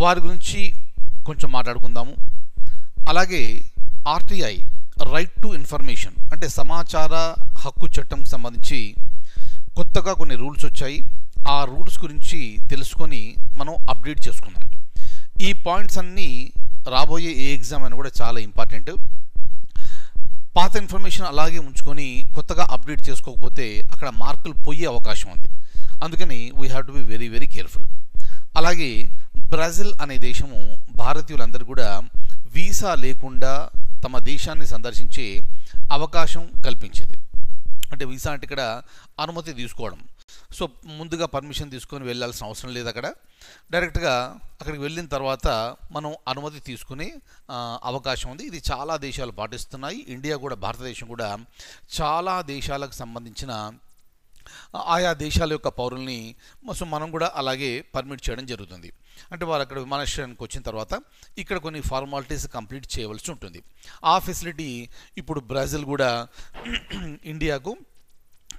వారి గురించి కొంచెం మాట్లాడుకుందాము. అలాగే ఆర్టీఐ రైట్ టు ఇన్ఫర్మేషన్ అంటే సమాచార హక్కు చట్టంకి సంబంధించి కొత్తగా కొన్ని రూల్స్ వచ్చాయి. ఆ రూల్స్ గురించి తెలుసుకొని మనం అప్డేట్ చేసుకుందాం. ఈ పాయింట్స్ అన్నీ రాబోయే ఏ ఎగ్జామ్ అని కూడా చాలా ఇంపార్టెంట్. పాత ఇన్ఫర్మేషన్ అలాగే ఉంచుకొని కొత్తగా అప్డేట్ చేసుకోకపోతే అక్కడ మార్కులు పోయే అవకాశం ఉంది. అందుకని we have to be very very careful అలాగే బ్రెజిల్ అనే దేశము భారతీయులందరూ కూడా వీసా లేకుండా తమ దేశాన్ని సందర్శించే అవకాశం కల్పించింది. అంటే వీసా అంటే ఇక్కడ అనుమతి తీసుకోవడం. సో ముందుగా పర్మిషన్ తీసుకొని వెళ్ళాల్సిన అవసరం లేదు అక్కడ. డైరెక్ట్గా అక్కడికి వెళ్ళిన తర్వాత మనం అనుమతి తీసుకునే అవకాశం ఉంది. ఇది చాలా దేశాలు పాటిస్తున్నాయి. ఇండియా కూడా భారతదేశం కూడా చాలా దేశాలకు సంబంధించిన ఆయా దేశాల యొక్క పౌరుల్ని సో మనం కూడా అలాగే పర్మిట్ చేయడం జరుగుతుంది. అంటే వారు అక్కడ విమానాశ్రయానికి వచ్చిన తర్వాత ఇక్కడ కొన్ని ఫార్మాలిటీస్ కంప్లీట్ చేయవలసి ఉంటుంది. ఆ ఫెసిలిటీ ఇప్పుడు బ్రెజిల్ కూడా ఇండియాకు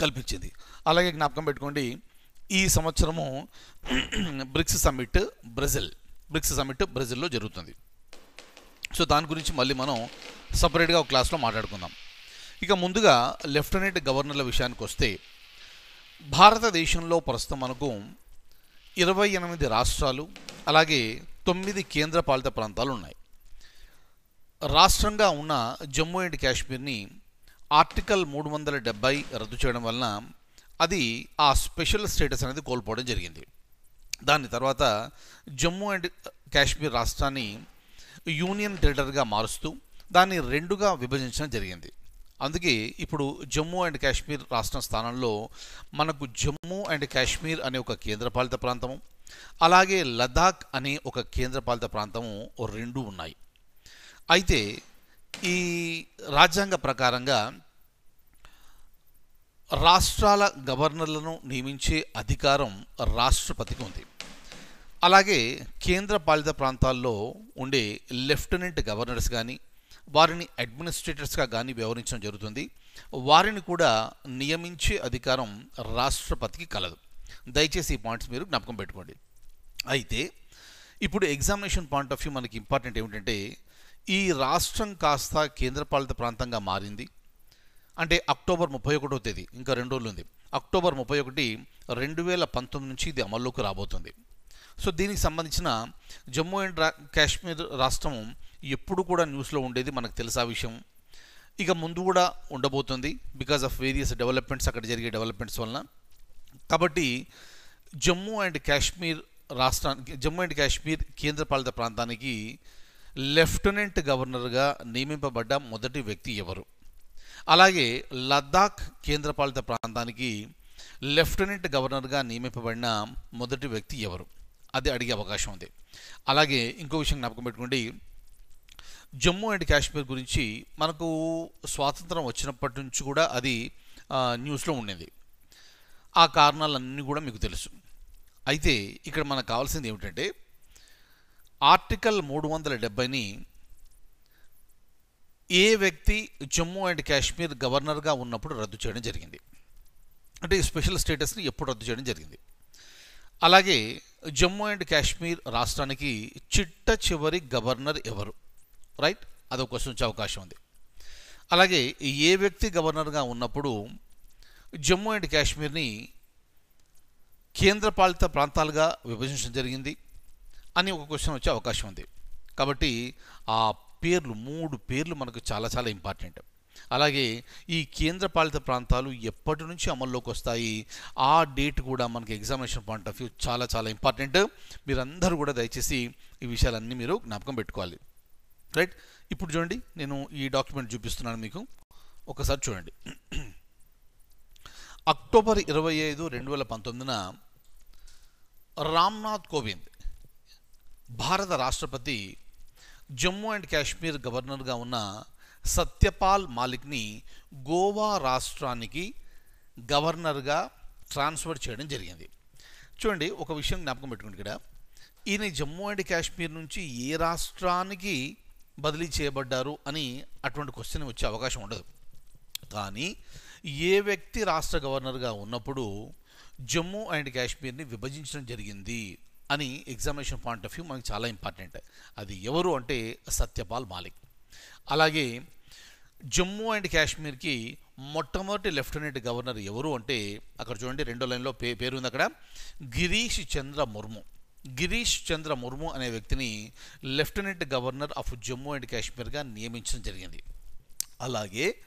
కల్పించింది. అలాగే జ్ఞాపకం పెట్టుకోండి ఈ సంవత్సరము BRICS summit Brazil BRICS summit బ్రెజిల్లో జరుగుతుంది. సో దాని గురించి మళ్ళీ మనం సపరేట్గా ఒక క్లాస్లో మాట్లాడుకుందాం. ఇక ముందుగా లెఫ్టినెంట్ గవర్నర్ల విషయానికి వస్తే భారతదేశంలో ప్రస్తుతం మనకు ఇరవై ఎనిమిది రాష్ట్రాలు అలాగే తొమ్మిది కేంద్రపాలిత ప్రాంతాలు ఉన్నాయి రాష్ట్రంగా ఉన్న జమ్మూ అండ్ కాశ్మీర్ని ఆర్టికల్ మూడు వందల డెబ్బై రద్దు చేయడం వలన అది ఆ స్పెషల్ స్టేటస్ అనేది కోల్పోవడం జరిగింది. దాని తర్వాత జమ్మూ అండ్ కాశ్మీర్ రాష్ట్రాన్ని యూనియన్ టెరిటరీగా మారుస్తూ దాన్ని రెండుగా విభజించడం జరిగింది. అందుకే ఇప్పుడు జమ్మూ అండ్ కాశ్మీర్ రాష్ట్రం స్థానంలో మనకు జమ్మూ అండ్ కాశ్మీర్ అనే ఒక కేంద్రపాలిత ప్రాంతము అలాగే లదాఖ్ అనే ఒక కేంద్రపాలిత ప్రాంతము ఓ రెండు ఉన్నాయి. అయితే ఈ రాజ్యాంగ ప్రకారంగా రాష్ట్రాల గవర్నర్లను నియమించే అధికారం రాష్ట్రపతికి ఉంది. అలాగే కేంద్ర పాలిత ప్రాంతాల్లో ఉండే లెఫ్టినెంట్ గవర్నర్స్ కానీ వారిని అడ్మినిస్ట్రేటర్స్గా కానీ వ్యవహరించడం జరుగుతుంది. వారిని కూడా నియమించే అధికారం రాష్ట్రపతికి కలదు. దయచేసి ఈ పాయింట్స్ మీరు జ్ఞాపకం పెట్టుకోండి. అయితే ఇప్పుడు ఎగ్జామినేషన్ పాయింట్ ఆఫ్ వ్యూ మనకి ఇంపార్టెంట్ ఏమిటంటే ఈ రాష్ట్రం కాస్త కేంద్రపాలిత ప్రాంతంగా మారింది. అంటే అక్టోబర్ ముప్పై ఒకటో తేదీ ఇంకా రెండు రోజులు ఉంది అక్టోబర్ ముప్పై ఒకటి రెండు వేల పంతొమ్మిది నుంచి ఇది అమల్లోకి రాబోతుంది. సో దీనికి సంబంధించిన జమ్మూ అండ్ కాశ్మీర్ రాష్ట్రం ఎప్పుడు కూడా న్యూస్లో ఉండేది మనకు తెలుసా విషయం? ఇక ముందు కూడా ఉండబోతుంది బికాజ్ ఆఫ్ వేరియస్ డెవలప్మెంట్స్ అక్కడ జరిగే డెవలప్మెంట్స్ వలన. కాబట్టి జమ్మూ అండ్ కాశ్మీర్ రాష్ట్రానికి జమ్మూ అండ్ కాశ్మీర్ కేంద్రపాలిత ప్రాంతానికి లెఫ్టినెంట్ గవర్నర్గా నియమింపబడ్డ మొదటి వ్యక్తి ఎవరు? అలాగే లద్దాఖ్ కేంద్రపాలిత ప్రాంతానికి లెఫ్టినెంట్ గవర్నర్గా నియమింపబడిన మొదటి వ్యక్తి ఎవరు? అది అడిగే అవకాశం ఉంది. అలాగే ఇంకో విషయం జ్ఞాపకం పెట్టుకోండి. జమ్మూ అండ్ కాశ్మీర్ గురించి మనకు స్వాతంత్రం వచ్చినప్పటి నుంచి కూడా అది న్యూస్లో ఉండింది. ఆ కారణాలన్నీ కూడా మీకు తెలుసు. అయితే ఇక్కడ మనకు కావాల్సింది ఏమిటంటే ఆర్టికల్ మూడు వందల డెబ్బైని ఏ వ్యక్తి జమ్మూ అండ్ కాశ్మీర్ గవర్నర్గా ఉన్నప్పుడు రద్దు చేయడం జరిగింది. అంటే స్పెషల్ స్టేటస్ని ఎప్పుడు రద్దు చేయడం జరిగింది. అలాగే జమ్మూ అండ్ కాశ్మీర్ రాష్ట్రానికి చిట్ట చివరి గవర్నర్ ఎవరు? రైట్? అదొక క్వశ్చన్ వచ్చే అవకాశం ఉంది. అలాగే ఏ వ్యక్తి గవర్నర్గా ఉన్నప్పుడు జమ్మూ అండ్ కాశ్మీర్ని కేంద్రపాలిత ప్రాంతాలుగా విభజించడం జరిగింది అని ఒక క్వశ్చన్ వచ్చే అవకాశం ఉంది. కాబట్టి ఆ పేర్లు మూడు పేర్లు మనకు చాలా చాలా ఇంపార్టెంట్. అలాగే ఈ కేంద్రపాలిత ప్రాంతాలు ఎప్పటి నుంచి అమల్లోకి వస్తాయి? ఆ డేట్ కూడా మనకి ఎగ్జామినేషన్ పాయింట్ ఆఫ్ వ్యూ చాలా చాలా ఇంపార్టెంట్. మీరందరూ కూడా దయచేసి ఈ విషయాలన్నీ మీరు జ్ఞాపకం పెట్టుకోవాలి. రైట్? ఇప్పుడు చూడండి నేను ఈ డాక్యుమెంట్ చూపిస్తున్నాను మీకు. ఒకసారి చూడండి. అక్టోబర్ ఇరవై ఐదు రెండు వేల పంతొమ్మిదిన రామ్నాథ్ కోవింద్ భారత రాష్ట్రపతి జమ్మూ అండ్ కాశ్మీర్ గవర్నర్గా ఉన్న సత్యపాల్ మాలిక్ని గోవా రాష్ట్రానికి గవర్నర్గా ట్రాన్స్ఫర్ చేయడం జరిగింది. చూడండి ఒక విషయం జ్ఞాపకం పెట్టుకోండి ఇక్కడ. ఈయన జమ్మూ అండ్ కాశ్మీర్ నుంచి ఏ రాష్ట్రానికి బదిలీ చేయబడ్డారు అని అటువంటి క్వశ్చన్ వచ్చే అవకాశం ఉండదు. కానీ ఏ వ్యక్తి రాష్ట్ర గవర్నర్గా ఉన్నప్పుడు జమ్మూ అండ్ కాశ్మీర్ని విభజించడం జరిగింది అని ఎగ్జామినేషన్ పాయింట్ ఆఫ్ వ్యూ మనకి చాలా ఇంపార్టెంట్ అది ఎవరు అంటే సత్యపాల్ మాలిక్. అలాగే జమ్మూ అండ్ కాశ్మీర్కి మొట్టమొదటి లెఫ్టినెంట్ గవర్నర్ ఎవరు అంటే అక్కడ చూడండి రెండో లైన్లో పే పేరు ఉంది అక్కడ గిరీష్ చంద్ర ముర్ము. గిరీష్ చంద్ర ముర్ము అనే వ్యక్తిని lieutenant governor of Jammu and కాశ్మీర్గా నియమించడం జరిగింది. అలాగే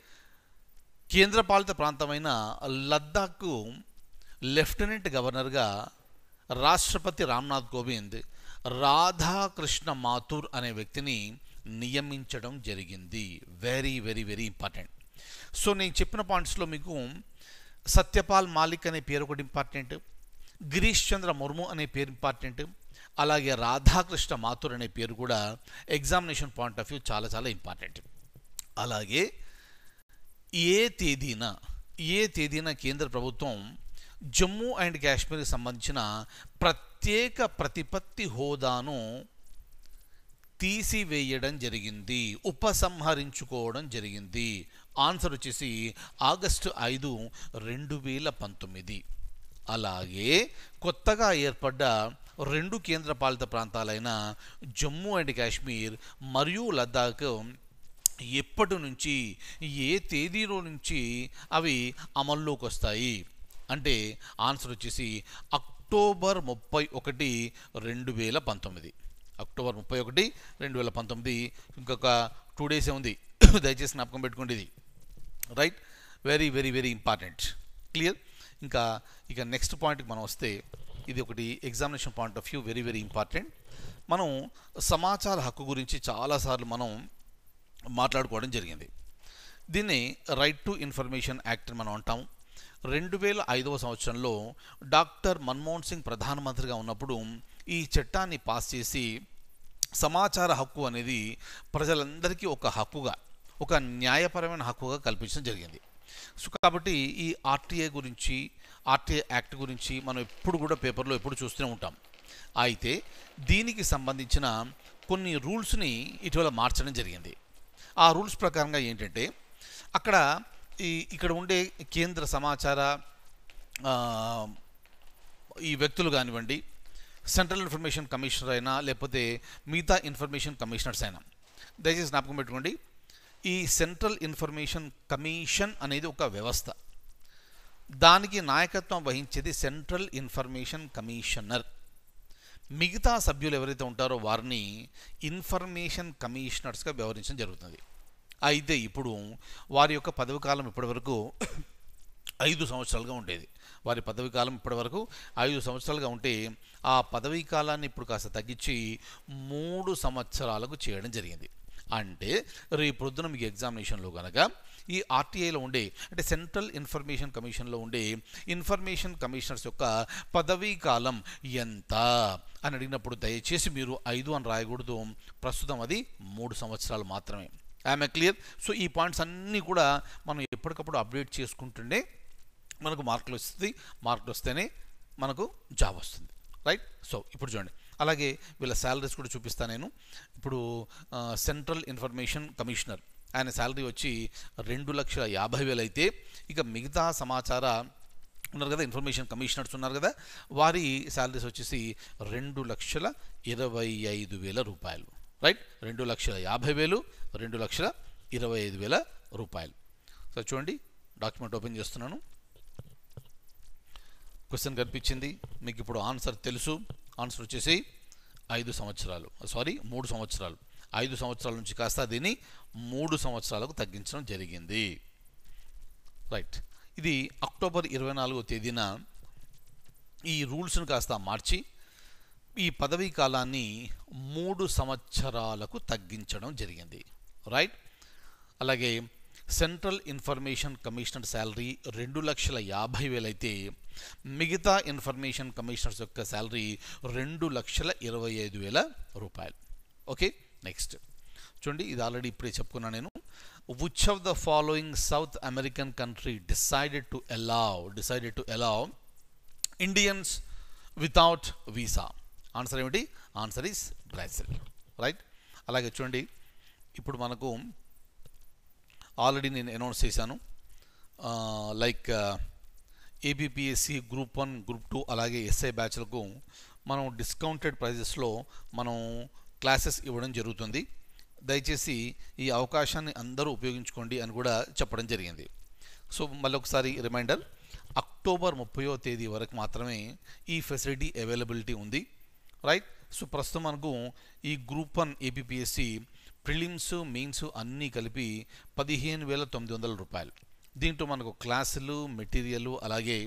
కేంద్రపాలిత ప్రాంతమైన లద్దాఖ్కు లెఫ్టినెంట్ గవర్నర్గా రాష్ట్రపతి రామ్నాథ్ కోవింద్ రాధాకృష్ణ మాథూర్ అనే వ్యక్తిని నియమించడం జరిగింది. Very very very important. So నేను చెప్పిన పాయింట్స్లో మీకు సత్యపాల్ మాలిక్ అనే పేరు ఒకటి ఇంపార్టెంట్. గిరీష్ చంద్ర ముర్ము అనే పేరు ఇంపార్టెంట్. అలాగే రాధాకృష్ణ మాథుర్ అనే పేరు కూడా ఎగ్జామినేషన్ పాయింట్ ఆఫ్ వ్యూ చాలా చాలా ఇంపార్టెంట్. అలాగే ఏ తేదీన ఏ తేదీన కేంద్ర ప్రభుత్వం జమ్మూ అండ్ కాశ్మీర్కి సంబంధించిన ప్రత్యేక ప్రతిపత్తి హోదాను తీసివేయడం జరిగింది ఉపసంహరించుకోవడం జరిగింది. ఆన్సర్ వచ్చేసి ఆగస్టు ఐదు రెండు వేల పంతొమ్మిది. అలాగే కొత్తగా ఏర్పడ్డ రెండు కేంద్రపాలిత ప్రాంతాలైన జమ్మూ అండ్ కాశ్మీర్ మరియు లద్దాఖ్ ఎప్పటి నుంచి ఏ తేదీలో నుంచి అవి అమల్లోకి వస్తాయి? అంటే ఆన్సర్ వచ్చేసి అక్టోబర్ ముప్పై ఒకటి రెండు వేల పంతొమ్మిది. అక్టోబర్ ముప్పై ఒకటి రెండు వేల పంతొమ్మిది. ఇంకొక టూ డేసే ఉంది. దయచేసి జ్ఞాపకం పెట్టుకోండి ఇది. Right very very very important clear ఇంకా ఇక నెక్స్ట్ పాయింట్కి మనం వస్తే ఇది ఒకటి examination point of view very very important మనం సమాచార హక్కు గురించి చాలాసార్లు మనం మాట్లాడుకోవడం జరిగింది. దీన్ని రైట్ టు ఇన్ఫర్మేషన్ యాక్ట్ అని మనం అంటాం. రెండు వేల ఐదవ సంవత్సరంలో డాక్టర్ మన్మోహన్ సింగ్ ప్రధానమంత్రిగా ఉన్నప్పుడు ఈ చట్టాన్ని పాస్ చేసి సమాచార హక్కు అనేది ప్రజలందరికీ ఒక హక్కుగా ఒక న్యాయపరమైన హక్కుగా కల్పించడం జరిగింది. సో కాబట్టి ఈ ఆర్టీఏ గురించి ఆర్టీఏ యాక్ట్ గురించి మనం ఎప్పుడు కూడా పేపర్లో ఎప్పుడు చూస్తూనే ఉంటాం. అయితే దీనికి సంబంధించిన కొన్ని రూల్స్ని ఇటీవల మార్చడం జరిగింది. ఆ రూల్స్ ప్రకారంగా ఏంటంటే అక్కడ ఈ ఇక్కడ ఉండే కేంద్ర సమాచార ఈ వ్యక్తులు కానివ్వండి సెంట్రల్ ఇన్ఫర్మేషన్ కమిషనర్ అయినా లేకపోతే మిగతా ఇన్ఫర్మేషన్ కమిషనర్స్ అయినా. దయచేసి జ్ఞాపకం పెట్టుకోండి ఈ సెంట్రల్ ఇన్ఫర్మేషన్ కమిషన్ అనేది ఒక వ్యవస్థ. దానికి నాయకత్వం వహించేది సెంట్రల్ ఇన్ఫర్మేషన్ కమిషనర్ మిగతా సభ్యులు ఎవరైతే ఉంటారో వారిని ఇన్ఫర్మేషన్ కమిషనర్స్గా వ్యవహరించడం జరుగుతుంది. అయితే ఇప్పుడు వారి యొక్క పదవి కాలం ఇప్పటివరకు ఐదు సంవత్సరాలుగా ఉండేది. వారి పదవి కాలం ఇప్పటివరకు ఐదు సంవత్సరాలుగా ఉంటే ఆ పదవీ కాలాన్ని ఇప్పుడు కాస్త తగ్గించి మూడు సంవత్సరాలకు చేయడం జరిగింది. అంటే రేపు పొద్దున మీకు ఎగ్జామినేషన్లో కనుక ఈ ఆర్టీఐలో ఉండే అంటే సెంట్రల్ ఇన్ఫర్మేషన్ కమిషన్లో ఉండే ఇన్ఫర్మేషన్ కమిషనర్స్ యొక్క పదవీ కాలం ఎంత అని అడిగినప్పుడు దయచేసి మీరు ఐదు అని రాయకూడదు. ప్రస్తుతం అది మూడు సంవత్సరాలు మాత్రమే. ఐఎమ్ క్లియర్ సో ఈ పాయింట్స్ అన్నీ కూడా మనం ఎప్పటికప్పుడు అప్డేట్ చేసుకుంటుండే మనకు మార్కులు వస్తుంది. మార్కులు వస్తేనే మనకు జాబ్ వస్తుంది. రైట్ సో ఇప్పుడు చూడండి. అలాగే వీళ్ళ శాలరీస్ కూడా చూపిస్తాను నేను. ఇప్పుడు సెంట్రల్ ఇన్ఫర్మేషన్ కమిషనర్ ఆయన శాలరీ వచ్చి రెండు లక్షల యాభై వేలు అయితే ఇక మిగతా సమాచార ఉన్నారు కదా ఇన్ఫర్మేషన్ కమిషనర్స్ ఉన్నారు కదా వారి శాలరీస్ వచ్చేసి రెండు లక్షల ఇరవై ఐదు వేల రూపాయలు. రైట్ రెండు లక్షల యాభై వేలు రెండు లక్షల ఇరవై ఐదు వేల రూపాయలు. సో చూడండి డాక్యుమెంట్ ఓపెన్ చేస్తున్నాను. క్వశ్చన్ కనిపించింది మీకు ఇప్పుడు ఆన్సర్ తెలుసు. ఆన్సర్ వచ్చేసి ఐదు సంవత్సరాలు. సారీ మూడు సంవత్సరాలు. ఐదు సంవత్సరాల నుంచి కాస్త దీన్ని మూడు సంవత్సరాలకు తగ్గించడం జరిగింది. రైట్ ఇది అక్టోబర్ ఇరవై నాలుగో తేదీన ఈ రూల్స్ను కాస్త మార్చి ఈ పదవీ కాలాన్ని మూడు సంవత్సరాలకు తగ్గించడం జరిగింది. రైట్ అలాగే సెంట్రల్ ఇన్ఫర్మేషన్ కమిషనర్ శాలరీ రెండు లక్షల యాభై వేలైతే మిగతా ఇన్ఫర్మేషన్ కమిషనర్స్ యొక్క శాలరీ రెండు లక్షల ఇరవై ఐదు వేల రూపాయలు. Okay next. చూడండి ఇది ఆల్రెడీ ఇప్పుడే చెప్పుకున్నాను నేను. Which of the following South American country decided to allow decided to allow Indians without visa answer ఏమిటి? ఆన్సర్ ఈస్ బ్రాజిల్ రైట్ అలాగే చూడండి ఇప్పుడు మనకు ఆల్రెడీ నేను అనౌన్స్ చేశాను. Like APPSC group one group two అలాగే ఎస్ఐ బ్యాచ్లకు మనం డిస్కౌంటెడ్ ప్రైజెస్లో మనం క్లాసెస్ ఇవ్వడం జరుగుతుంది. దయచేసి ఈ అవకాశాన్ని అందరూ ఉపయోగించుకోండి అని కూడా చెప్పడం జరిగింది. సో మళ్ళీ ఒకసారి రిమైండర్ అక్టోబర్ ముప్పయో తేదీ వరకు మాత్రమే ఈ ఫెసిలిటీ అవైలబిలిటీ ఉంది. రైట్? సో ప్రస్తుతం మనకు ఈ group one APPSC prelims mains అన్నీ కలిపి పదిహేను వేల తొమ్మిది వందల రూపాయలు. దీంట్లో మనకు క్లాసులు మెటీరియల్ అలాగే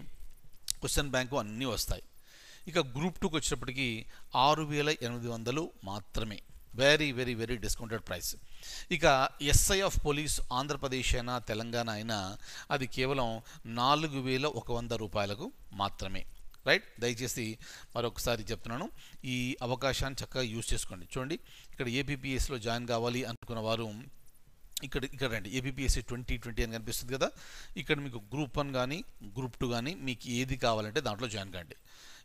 క్వశ్చన్ బ్యాంకు అన్నీ వస్తాయి. ఇక గ్రూప్ టూకి వచ్చేటప్పటికి ఆరు వేల ఎనిమిది వందలు మాత్రమే. Very very very discounted price ఇక ఎస్ఐ ఆఫ్ పోలీస్ ఆంధ్రప్రదేశ్ అయినా తెలంగాణ అయినా అది కేవలం నాలుగు వేల ఒక వంద రూపాయలకు మాత్రమే. రైట్? దయచేసి మరొకసారి చెప్తున్నాను. ఈ అవకాశాన్ని చక్కగా యూజ్ చేసుకోండి. చూడండి ఇక్కడ ఏపీపీఎస్లో జాయిన్ కావాలి అనుకున్న వారు ఇక్కడ ఇక్కడ రండి. ఏబిపిఎస్సి ట్వంటీ ట్వంటీ అని కనిపిస్తుంది కదా? ఇక్కడ మీకు గ్రూప్ వన్ కానీ గ్రూప్ టూ కానీ మీకు ఏది కావాలంటే దాంట్లో జాయిన్ కాండి.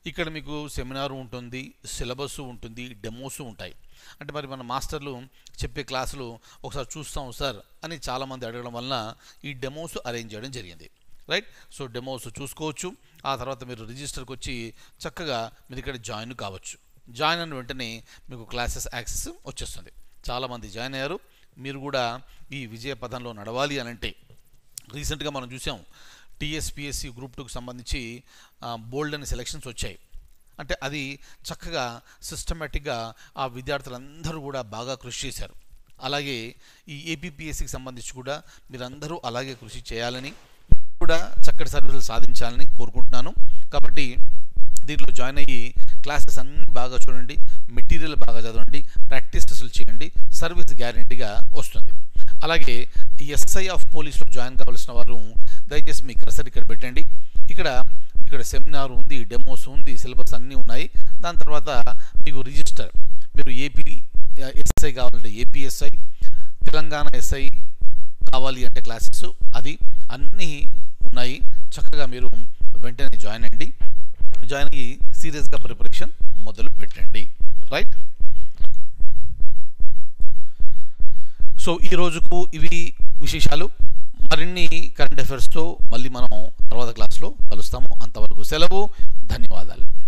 ఇక్కడ మీకు సెమినార్ ఉంటుంది సిలబస్ ఉంటుంది డెమోస్ ఉంటాయి. అంటే మరి మన మాస్టర్లు చెప్పే క్లాసులు ఒకసారి చూస్తాం సార్ అని చాలామంది అడగడం వలన ఈ డెమోస్ అరేంజ్ చేయడం జరిగింది. రైట్? సో డెమోస్ చూసుకోవచ్చు. ఆ తర్వాత మీరు రిజిస్టర్కి వచ్చి చక్కగా మీరు ఇక్కడ జాయిన్ కావచ్చు. జాయిన్ అయిన వెంటనే మీకు క్లాసెస్ యాక్సెస్ వచ్చేస్తుంది. చాలామంది జాయిన్ అయ్యారు. మీరు కూడా ఈ విజయ పథంలో నడవాలి అని అంటే రీసెంట్గా మనం చూసాం టీఎస్పిఎస్సి గ్రూప్ టూకి సంబంధించి బోల్డ్ అనే సెలెక్షన్స్ వచ్చాయి. అంటే అది చక్కగా సిస్టమేటిక్గా ఆ విద్యార్థులందరూ కూడా బాగా కృషి చేశారు. అలాగే ఈ ఏపీపీఎస్సికి సంబంధించి కూడా మీరందరూ అలాగే కృషి చేయాలని కూడా చక్కటి సర్వీసులు సాధించాలని కోరుకుంటున్నాను. కాబట్టి దీంట్లో జాయిన్ అయ్యి క్లాసెస్ అన్నీ బాగా చూడండి మెటీరియల్ బాగా చదవండి ప్రాక్టీస్ టెస్టులు చేయండి సర్వీస్ గ్యారంటీగా వస్తుంది. అలాగే ఈ ఎస్ఐ ఆఫ్ పోలీసులో జాయిన్ కావాల్సిన వారు దయచేసి మీ కర్సర్ ఇక్కడ పెట్టండి. ఇక్కడ ఇక్కడ సెమినార్ ఉంది డెమోస్ ఉంది సిలబస్ అన్నీ ఉన్నాయి. దాని తర్వాత మీకు రిజిస్టర్ మీరు ఏపీ ఎస్ఐ కావాలంటే ఏపీఎస్ఐ తెలంగాణ ఎస్ఐ కావాలి అంటే క్లాసెస్ అది అన్నీ ఉన్నాయి. చక్కగా మీరు వెంటనే జాయిన్ అయ్యండి. జాయిన్ అయ్యి సీరియస్గా ప్రిపరేషన్ మొదలు పెట్టండి. రైట్? సో ఈ రోజుకు ఇవి విశేషాలు. మరిన్ని కరెంట్ అఫైర్స్తో మళ్ళీ మనం తర్వాత క్లాస్లో కలుస్తాము. అంతవరకు సెలవు. ధన్యవాదాలు.